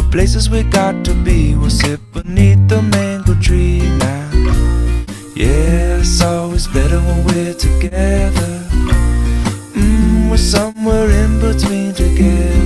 or places we got to be. We'll sit beneath the mango tree now. Yeah, it's always better when we're together. Mm, we're somewhere in between together.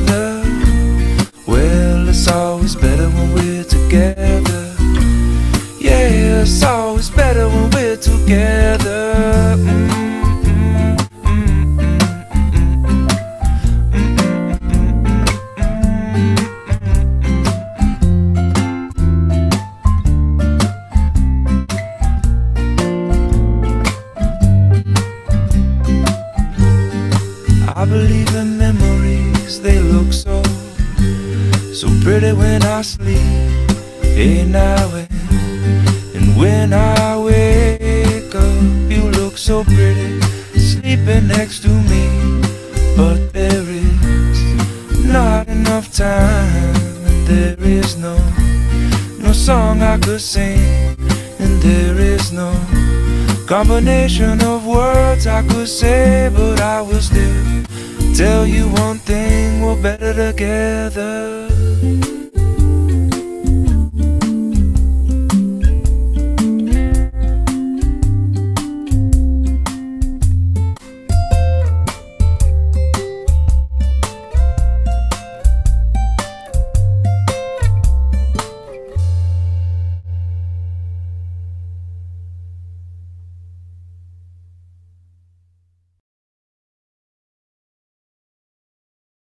Believe in memories, they look so, so pretty when I sleep. Hey now and, and when I wake up, you look so pretty, sleeping next to me. But there is not enough time, and there is no, no song I could sing, and there is no combination of words I could say, but I will still Tell you one thing, we're better together.